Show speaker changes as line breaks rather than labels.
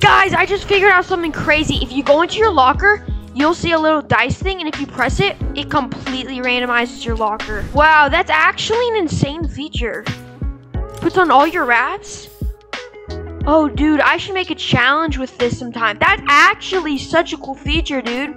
Guys, I just figured out something crazy. If you go into your locker, you'll see a little dice thing, and if you press it, it completely randomizes your locker. Wow, that's actually an insane feature. Puts on all your wraps. Oh, dude, I should make a challenge with this sometime. That's actually such a cool feature, dude.